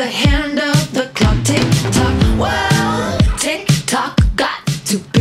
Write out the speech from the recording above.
the hand of the clock. Tick tock, well, tick tock, got to be.